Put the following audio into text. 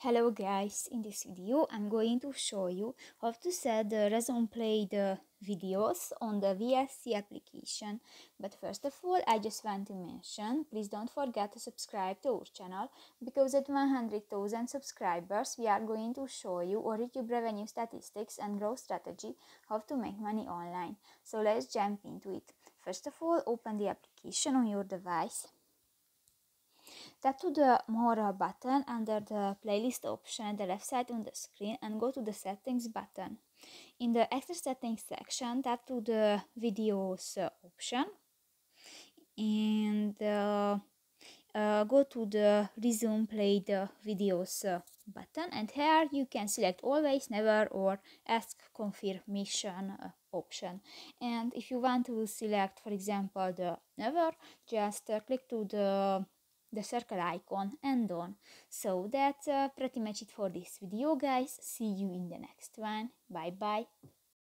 Hello guys, in this video I'm going to show you how to set the resume played videos on the VLC application. But first of all, I just want to mention, please don't forget to subscribe to our channel because at 100,000 subscribers we are going to show you our YouTube revenue statistics and growth strategy how to make money online. So let's jump into it. First of all, open the application on your device Tap to the More button under the playlist option at the left side on the screen and go to the Settings button. In the Extra Settings section, tap to the Videos option. And uh, uh, go to the Resume Played Videos button. And here you can select Always, Never or Ask Confirmation option. And if you want to select for example the Never just uh, click to the the circle icon and on. So that's uh, pretty much it for this video guys. See you in the next one. Bye bye.